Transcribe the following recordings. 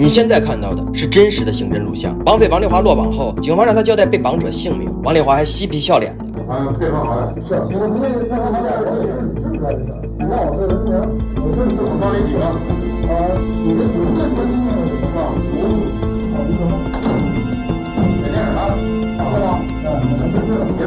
你现在看到的是真实的刑侦录像。绑匪王丽华落网后，警方让他交代被绑者姓名，王丽华还嬉皮笑脸的。啊，配合好了，是，我今天配合好点，我也是你证出来的。你让我这人名，我这正好帮你几个。啊，你的主线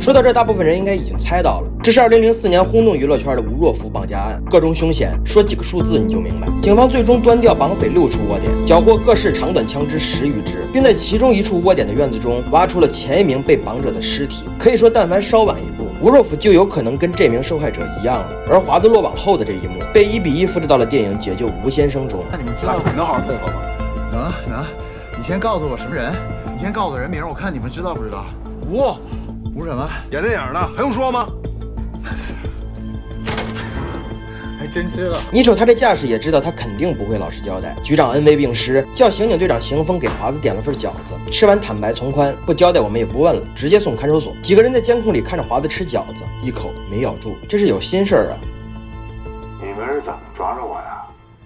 说到这，大部分人应该已经猜到了，这是2004年轰动娱乐圈的吴若甫绑架案，各种凶险，说几个数字你就明白。警方最终端掉绑匪六处窝点，缴获各式长短枪支十余支，并在其中一处窝点的院子中挖出了前一名被绑者的尸体。可以说，但凡稍晚一步，吴若甫就有可能跟这名受害者一样了。而华子落网后的这一幕，被一比一复制到了电影《解救吴先生》中。那你们知道你能好好配合吗？能能，你先告诉我什么人，你先告诉我人名，我看你们知道不知道。吴，吴什么？演电影的还用说吗？还真知道。你瞅他这架势，也知道他肯定不会老实交代。局长恩威并施，叫刑警队长邢峰给华子点了份饺子，吃完坦白从宽，不交代我们也不问了，直接送看守所。几个人在监控里看着华子吃饺子，一口没咬住，这是有心事儿啊。你们是怎么抓着我呀？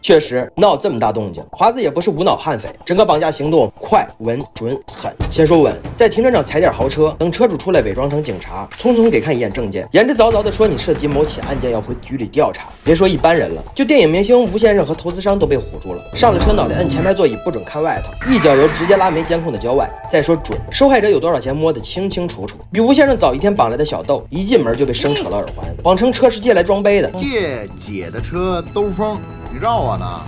确实闹这么大动静，华子也不是无脑悍匪。整个绑架行动快、稳、准、狠。先说稳，在停车场踩点豪车，等车主出来，伪装成警察，匆匆给看一眼证件，言之凿凿的说你涉及某起案件，要回局里调查。别说一般人了，就电影明星吴先生和投资商都被唬住了。上了车，脑袋摁前排座椅，不准看外头，一脚油直接拉没监控的郊外。再说准，受害者有多少钱摸得清清楚楚。比吴先生早一天绑来的小豆，一进门就被生扯了耳环，谎称车是借来装杯的，借姐的车兜风，你绕我呢？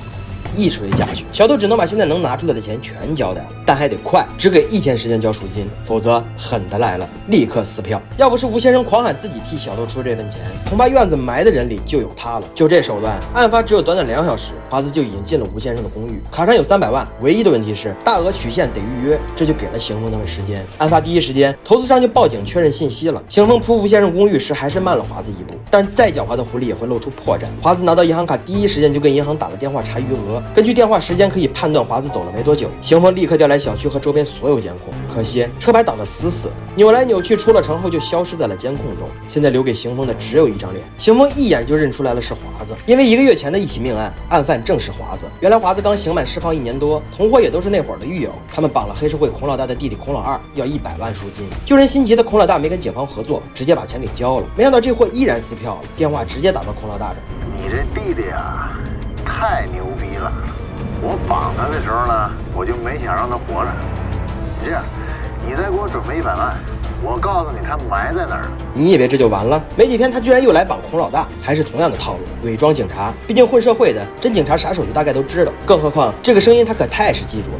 一锤下去，小豆只能把现在能拿出来的钱全交代，但还得快，只给一天时间交赎金，否则狠的来了，立刻撕票。要不是吴先生狂喊自己替小豆出这份钱，恐怕院子埋的人里就有他了。就这手段，案发只有短短两小时，华子就已经进了吴先生的公寓，卡上有三百万。唯一的问题是大额取现得预约，这就给了邢峰他们时间。案发第一时间，投资商就报警确认信息了。邢峰扑吴先生公寓时还是慢了华子一步，但再狡猾的狐狸也会露出破绽。华子拿到银行卡第一时间就跟银行打了电话查余额。根据电话时间可以判断华子走了没多久，邢峰立刻调来小区和周边所有监控，可惜车牌挡得死死的，扭来扭去，出了城后就消失在了监控中。现在留给邢峰的只有一张脸，邢峰一眼就认出来了是华子，因为一个月前的一起命案，案犯正是华子。原来华子刚刑满释放一年多，同伙也都是那会儿的狱友，他们绑了黑社会孔老大的弟弟孔老二，要一百万赎金。救人心急的孔老大没跟警方合作，直接把钱给交了，没想到这货依然撕票了，电话直接打到孔老大这儿。你这弟弟啊，太牛逼了！我绑他的时候呢，我就没想让他活着。你这样，你再给我准备一百万，我告诉你他埋在哪儿。你以为这就完了？没几天，他居然又来绑孔老大，还是同样的套路，伪装警察。毕竟混社会的，真警察啥手续大概都知道。更何况这个声音他可太是记住了。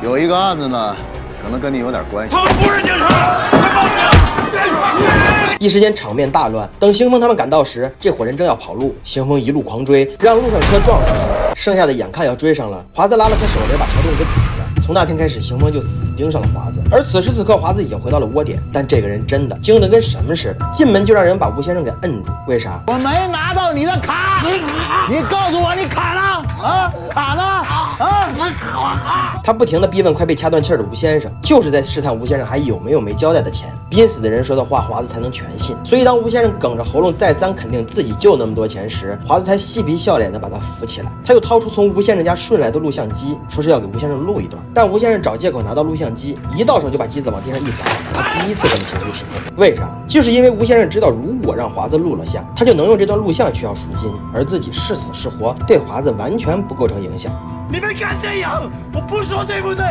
有一个案子呢，可能跟你有点关系。他们不是警察，快报警！一时间场面大乱。等邢峰他们赶到时，这伙人正要跑路，邢峰一路狂追，让路上车撞死他们。剩下的眼看要追上了，华子拉了颗手雷把桥洞给堵了。从那天开始，邢峰就死盯上了华子。而此时此刻，华子已经回到了窝点，但这个人真的精得跟什么似的，进门就让人把吴先生给摁住。为啥？我没拿到你的卡，你卡？你告诉我你卡呢？啊，卡呢？啊！他不停地逼问快被掐断气儿的吴先生，就是在试探吴先生还有没有没交代的钱。濒死的人说的话，华子才能全信。所以当吴先生梗着喉咙再三肯定自己就那么多钱时，华子才嬉皮笑脸地把他扶起来。他又掏出从吴先生家顺来的录像机，说是要给吴先生录一段。但吴先生找借口拿到录像机，一到手就把机子往地上一砸。他第一次这么情绪失控，为啥？就是因为吴先生知道，如果让华子录了像，他就能用这段录像去要赎金，而自己是死是活，对华子完全不构成影响。你们敢这样，我不说对不对？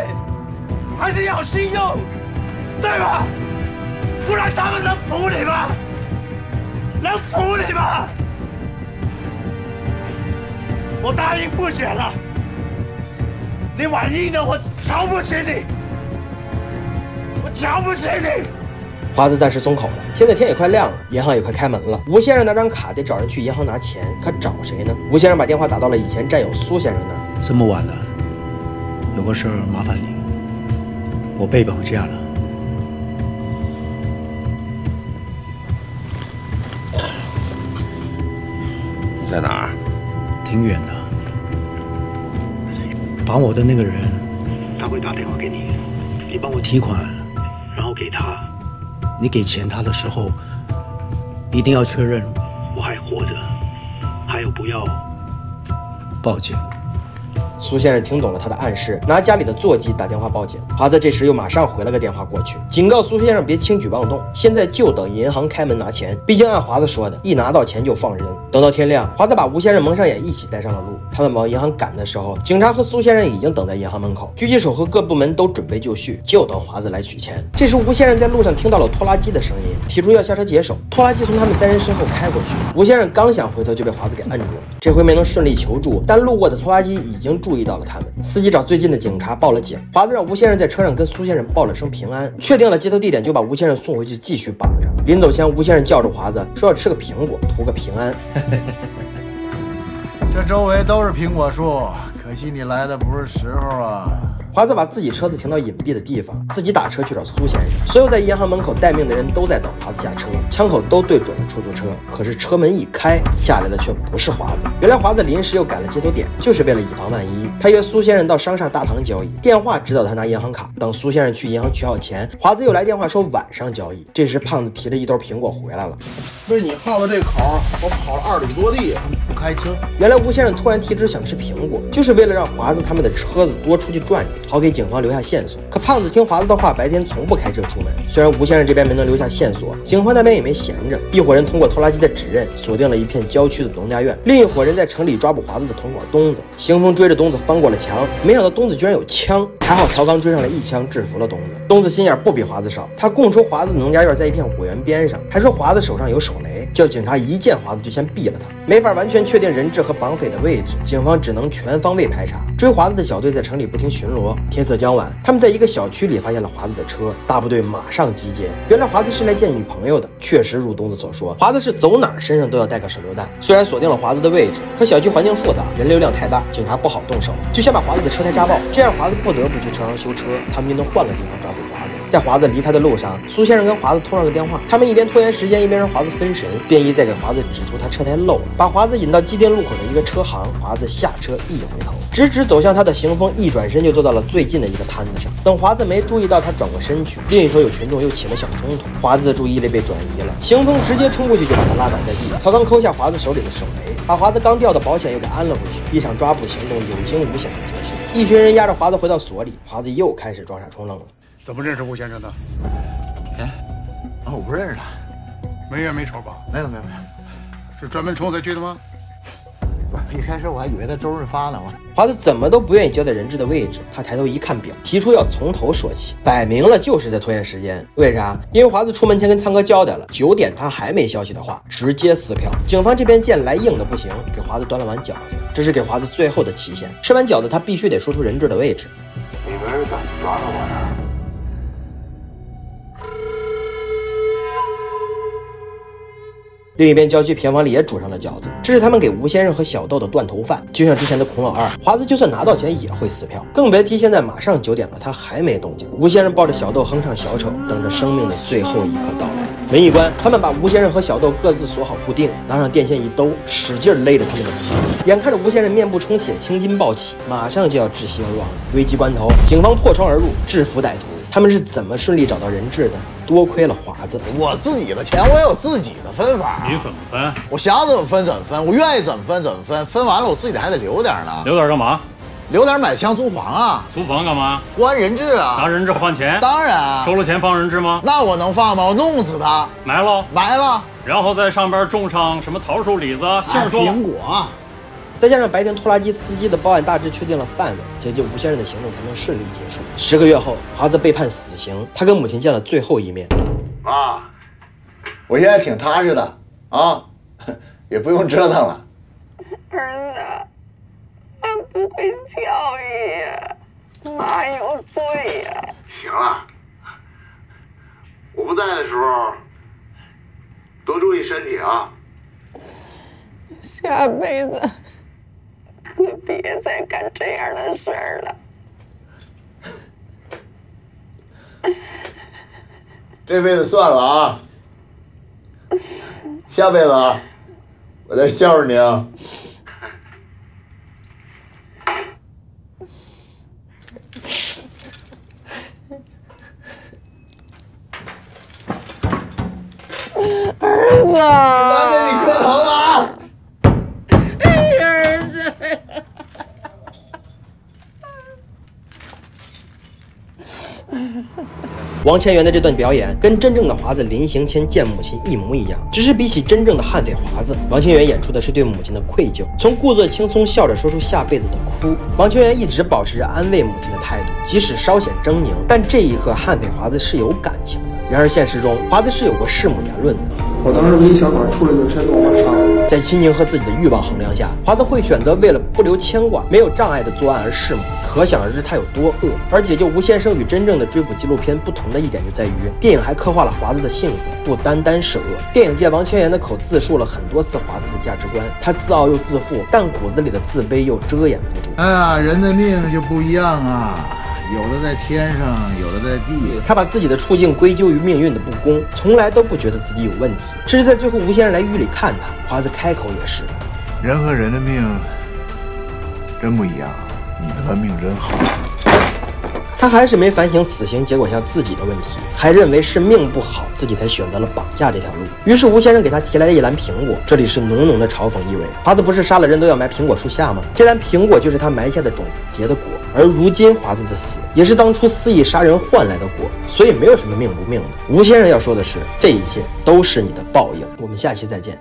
还是要信用，对吧？不然他们能服你吗？能服你吗？我答应付钱了，你玩硬的，我瞧不起你，我瞧不起你。华子暂时松口了。现在天也快亮了，银行也快开门了。吴先生拿张卡得找人去银行拿钱，可找谁呢？吴先生把电话打到了以前战友苏先生那儿。这么晚了，有个事儿麻烦你，我被绑架了。你在哪儿？挺远的。绑我的那个人，他会打电话给你，你帮我提款，然后给他，你给钱他的时候，一定要确认我还活着，还有不要。报警。苏先生听懂了他的暗示，拿家里的座机打电话报警。华子这时又马上回了个电话过去，警告苏先生别轻举妄动，现在就等银行开门拿钱。毕竟按华子说的，一拿到钱就放人。等到天亮，华子把吴先生蒙上眼，一起带上了路。他们往银行赶的时候，警察和苏先生已经等在银行门口，狙击手和各部门都准备就绪，就等华子来取钱。这时吴先生在路上听到了拖拉机的声音，提出要下车解手。拖拉机从他们三人身后开过去，吴先生刚想回头，就被华子给摁住了。这回没能顺利求助，但路过的拖拉机已经注注意到了他们。司机找最近的警察报了警，华子让吴先生在车上跟苏先生报了声平安，确定了接头地点，就把吴先生送回去继续绑着。临走前，吴先生叫住华子说要吃个苹果，图个平安。这周围都是苹果树，可惜你来的不是时候啊。华子把自己车子停到隐蔽的地方，自己打车去找苏先生。所有在银行门口待命的人都在等华子下车，枪口都对准了出租车。可是车门一开，下来的却不是华子。原来华子临时又改了接头点，就是为了以防万一。他约苏先生到商厦大堂交易，电话指导他拿银行卡。等苏先生去银行取好钱，华子又来电话说晚上交易。这时胖子提着一兜苹果回来了。为你耗的这口，我跑了二里多地，不开车，原来吴先生突然提出想吃苹果，就是为了让华子他们的车子多出去转转。好给警方留下线索。可胖子听华子的话，白天从不开车出门。虽然吴先生这边没能留下线索，警方那边也没闲着。一伙人通过拖拉机的指认，锁定了一片郊区的农家院。另一伙人在城里抓捕华子的同伙东子。行风追着东子翻过了墙，没想到东子居然有枪，还好曹刚追上来一枪制服了东子。东子心眼不比华子少，他供出华子的农家院在一片果园边上，还说华子手上有手雷，叫警察一见华子就先毙了他。没法完全确定人质和绑匪的位置，警方只能全方位排查。追华子的小队在城里不停巡逻。天色将晚，他们在一个小区里发现了华子的车，大部队马上集结。原来华子是来见女朋友的，确实如东子所说，华子是走哪身上都要带个手榴弹。虽然锁定了华子的位置，可小区环境复杂，人流量太大，警察不好动手，就先把华子的车胎扎爆，这样华子不得不去车上修车，他们就能换个地方抓捕华子。在华子离开的路上，苏先生跟华子通上了电话，他们一边拖延时间，一边让华子分神。便衣再给华子指出他车胎漏了，把华子引到机电路口的一个车行。华子下车一回头，直直走向他的行风，一转身就坐到了最近的一个摊子上。等华子没注意到他转过身去，另一头有群众又起了小冲突，华子的注意力被转移了。行风直接冲过去就把他拉倒在地。曹刚抠下华子手里的手雷，把华子刚掉的保险又给安了回去。一场抓捕行动有惊无险的结束。一群人押着华子回到所里，华子又开始装傻充愣了。怎么认识吴先生的？哎，啊，我不认识他，没冤没仇吧？没有没有没有，是专门冲他去的吗？不是，一开始我还以为他周润发呢，我华子怎么都不愿意交代人质的位置，他抬头一看表，提出要从头说起，摆明了就是在拖延时间。为啥？因为华子出门前跟苍哥交代了，九点他还没消息的话，直接撕票。警方这边见来硬的不行，给华子端了碗饺子，这是给华子最后的期限。吃完饺子，他必须得说出人质的位置。你们是怎么抓的我的？另一边郊区平房里也煮上了饺子，这是他们给吴先生和小豆的断头饭。就像之前的孔老二，华子就算拿到钱也会撕票，更别提现在马上九点了，他还没动静。吴先生抱着小豆哼唱小丑，等着生命的最后一刻到来。门一关，他们把吴先生和小豆各自锁好固定，拿上电线一兜，使劲勒着他们的脖子。眼看着吴先生面部充血，青筋暴起，马上就要窒息而亡。危急关头，警方破窗而入，制服歹徒。他们是怎么顺利找到人质的？多亏了华子。我自己的钱我有自己的分法，你怎么分？我想怎么分怎么分，我愿意怎么分怎么分，分完了我自己还得留点呢，留点干嘛？留点买枪租房啊，租房干嘛？关人质啊，拿人质换钱？当然，收了钱放人质吗？那我能放吗？我弄死他，埋了，埋了，然后在上边种上什么桃树、李子、杏树、苹果。再加上白天拖拉机司机的报案大致确定了范围，解救吴先生的行动才能顺利结束。十个月后，华子被判死刑，他跟母亲见了最后一面。妈，我现在挺踏实的啊，也不用折腾了。儿子，俺不会教育呀，妈有罪呀。行了，我不在的时候多注意身体啊。下辈子可别再干这样的事儿了。这辈子算了啊，下辈子啊，我再孝顺你啊。儿子，妈给你磕头了啊！儿子，王千源的这段表演跟真正的华子临行前见母亲一模一样，只是比起真正的悍匪华子，王千源演出的是对母亲的愧疚，从故作轻松笑着说出下辈子的哭。王千源一直保持着安慰母亲的态度，即使稍显狰狞，但这一刻悍匪华子是有感情的。然而现实中，华子是有过弑母言论的。我当时唯一想法出来就是先把我杀了。在亲情和自己的欲望衡量下，华子会选择为了不留牵挂、没有障碍的作案而弑母，可想而知他有多恶。而解救吴先生与真正的追捕纪录片不同的一点就在于，电影还刻画了华子的性格，不单单是恶。电影借王千源的口自述了很多次华子的价值观，他自傲又自负，但骨子里的自卑又遮掩不住。哎呀，人的命就不一样啊，有的在天上，有的在地。他把自己的处境归咎于命运的不公，从来都不觉得自己有问题。甚至在最后吴先生来狱里看他，华子开口也是。人和人的命真不一样，你他妈命真好。他还是没反省死刑结果下自己的问题，还认为是命不好，自己才选择了绑架这条路。于是吴先生给他提来了一篮苹果，这里是浓浓的嘲讽意味。华子不是杀了人都要埋苹果树下吗？这篮苹果就是他埋下的种子结的果，而如今华子的死也是当初肆意杀人换来的果，所以没有什么命不命的。吴先生要说的是，这一切都是你的报应。我们下期再见。